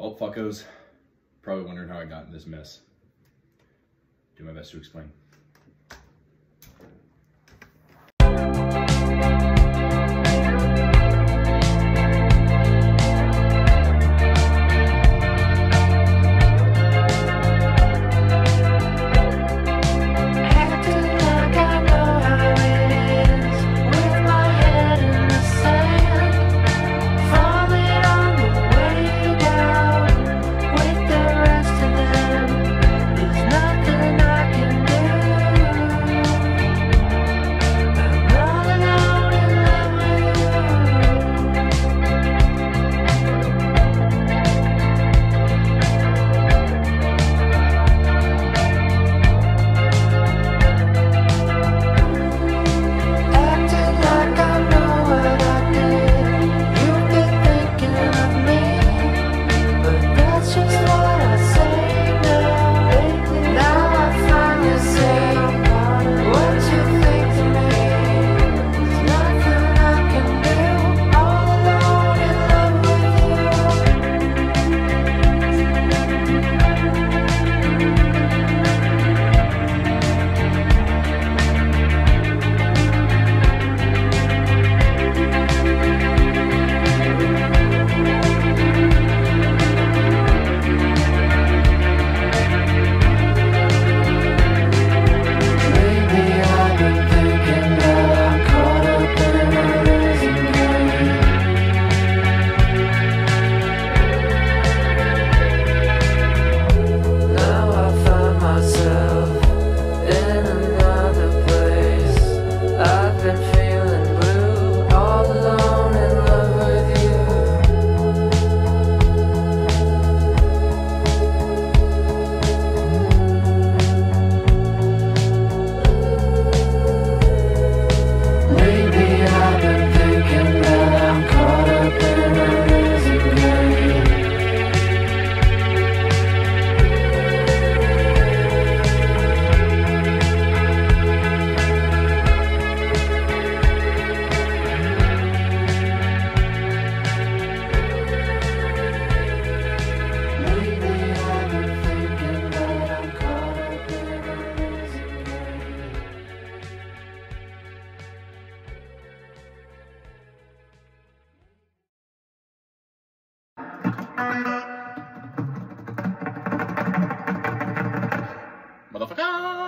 Well, fuckos, probably wondering how I got in this mess. Do my best to explain. Motherfucker!